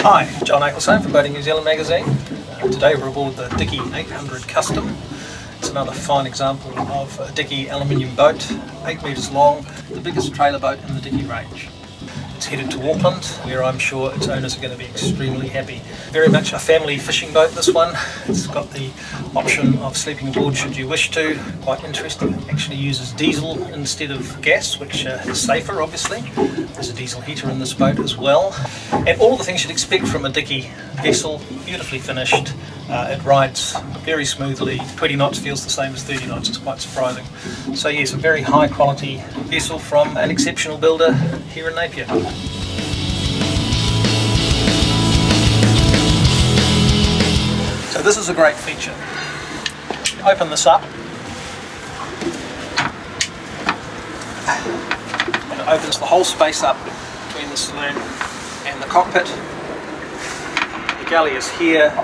John Eichelsheim from Boating New Zealand magazine. Uh, today we're aboard the Dickey 800 Custom. It's another fine example of a Dickey aluminium boat, 8 metres long, the biggest trailer boat in the Dickey range. It's headed to Auckland, where I'm sure its owners are going to be extremely happy. Very much a family fishing boat, this one. It's got the option of sleeping aboard should you wish to. Quite interesting. It actually uses diesel instead of gas, which uh, is safer, obviously. There's a diesel heater in this boat as well. And all the things you'd expect from a Dickey vessel, beautifully finished. Uh, it rides very smoothly. 20 knots feels the same as 30 knots. It's quite surprising. So yes, a very high quality vessel from an exceptional builder here in Napier. So this is a great feature. Open this up. And it opens the whole space up between the saloon and the cockpit. The galley is here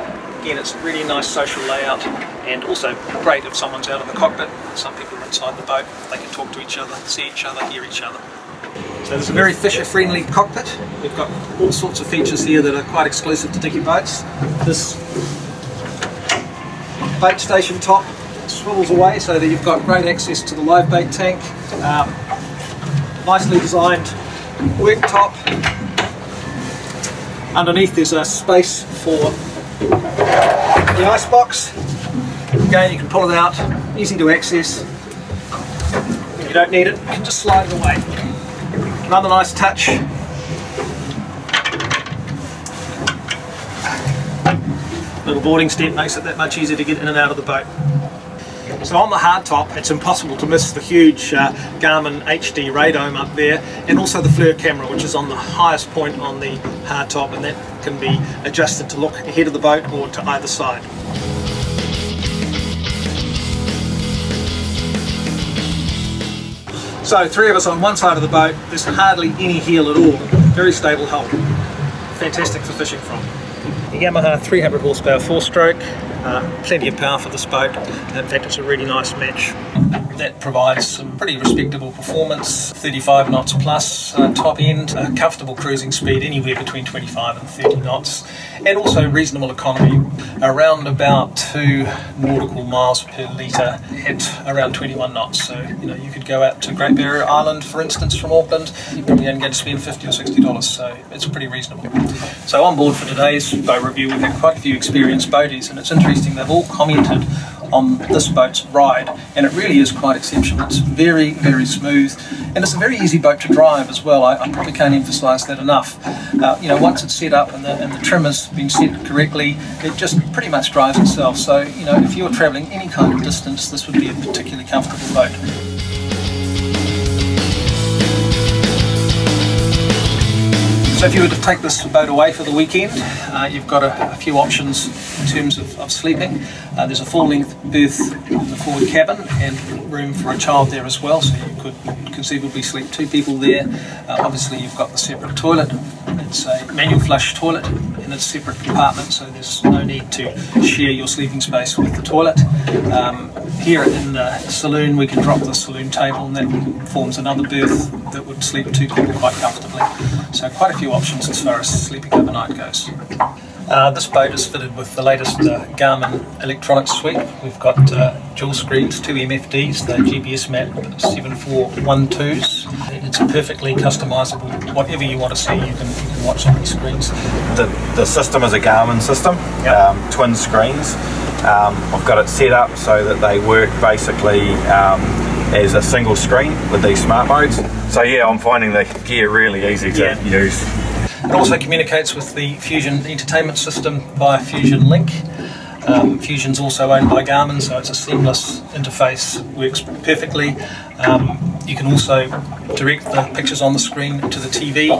Again, it's a really nice social layout and also great if someone's out of the cockpit. Some people are inside the boat, they can talk to each other, see each other, hear each other. So there's a very fisher-friendly cockpit. We've got all sorts of features here that are quite exclusive to Dickey boats. This bait station top swivels away so that you've got great access to the live bait tank. Um, nicely designed work top. Underneath there's a space for the ice box. Again, you can pull it out, easy to access. If you don't need it, you can just slide it away. Another nice touch. Little boarding step makes it that much easier to get in and out of the boat. So on the hardtop, it's impossible to miss the huge uh, Garmin HD radome up there, and also the FLIR camera, which is on the highest point on the hardtop, and that can be adjusted to look ahead of the boat or to either side. So three of us on one side of the boat, there's hardly any heel at all. Very stable hull. Fantastic for fishing from. The Yamaha 300 horsepower four stroke, Uh, plenty of power for this boat. In fact, it's a really nice match. That provides some pretty respectable performance, 35 knots plus uh, top end, uh, comfortable cruising speed anywhere between 25 and 30 knots, and also reasonable economy, around about 2 nautical miles per litre at around 21 knots. So, you know, you could go out to Great Barrier Island, for instance, from Auckland, you're probably only going to spend 50 or 60 dollars, so it's pretty reasonable. So on board for today's boat review, we've had quite a few experienced boaties, and it's interesting, they've all commented on this boat's ride and it really is quite exceptional. It's very, very smooth and it's a very easy boat to drive as well. I, I probably can't emphasise that enough. Uh, you know, once it's set up and the, and the trim has been set correctly, it just pretty much drives itself. So, you know, if you're travelling any kind of distance, this would be a particularly comfortable boat. If you were to take this boat away for the weekend, uh, you've got a, a, few options in terms of, of sleeping. Uh, there's a full-length berth in the forward cabin and room for a child there as well, so you could conceivably sleep two people there. Uh, obviously you've got the separate toilet. It's a manual flush toilet in a separate compartment, so there's no need to share your sleeping space with the toilet. Um, here in the saloon we can drop the saloon table and that forms another berth that would sleep two people quite comfortably. So quite a few options as far as sleeping overnight goes. Uh, this boat is fitted with the latest uh, Garmin electronics suite. We've got uh, dual screens, two MFDs, the GPSMAP 7412s. It's perfectly customizable. Whatever you want to see, you can, you can watch on these screens. The, the system is a Garmin system, yep. um, twin screens. Um, I've got it set up so that they work basically um, as a single screen with these smart modes. So yeah, I'm finding the gear really easy to yeah. use. It also communicates with the Fusion entertainment system via Fusion Link. Um, Fusion's also owned by Garmin, so it's a seamless interface, works perfectly. Um, you can also direct the pictures on the screen to the TV,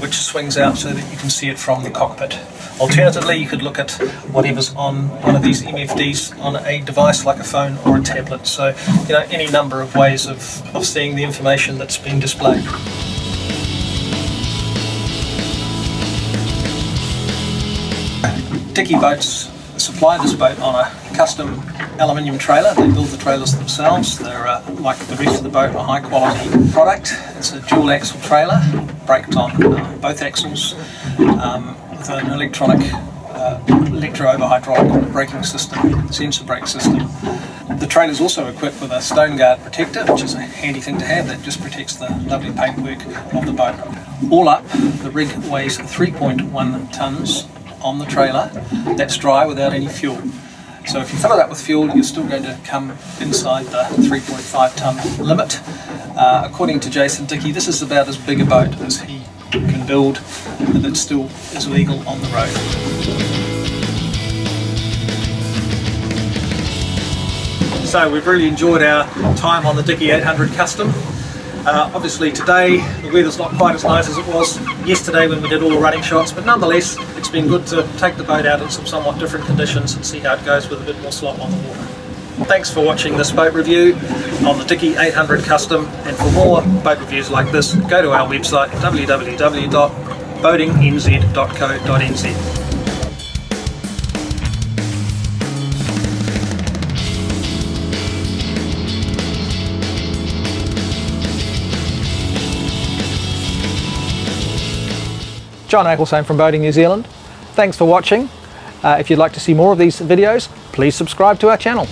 which swings out so that you can see it from the cockpit. Alternatively, you could look at whatever's on one of these MFDs on a device like a phone or a tablet. So, you know, any number of ways of, of seeing the information that's being displayed. Dickey Boats supply this boat on a custom aluminium trailer. They build the trailers themselves. They're, uh, like the rest of the boat, a high quality product. It's a dual axle trailer, braked on uh, both axles. Um, with an electronic uh, electro-over-hydraulic braking system, sensor brake system. The trailer is also equipped with a stone guard protector, which is a handy thing to have that just protects the lovely paintwork of the boat. All up, the rig weighs 3.1 tonnes on the trailer. That's dry without any fuel. So if you fill it up with fuel, you're still going to come inside the 3.5 tonne limit. Uh, according to Jason Dickey, this is about as big a boat as he can build that it still is legal on the road. So we've really enjoyed our time on the Dickey 800 Custom. Uh, obviously today the weather's not quite as nice as it was yesterday when we did all the running shots, but nonetheless it's been good to take the boat out in some somewhat different conditions and see how it goes with a bit more slop on the water. Thanks for watching this boat review on the Dickey 800 Custom and for more boat reviews like this go to our website www.boatingnz.co.nz. John Eichelsheim from Boating New Zealand. Thanks for watching. Uh, if you'd like to see more of these videos, please subscribe to our channel.